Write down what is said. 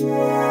you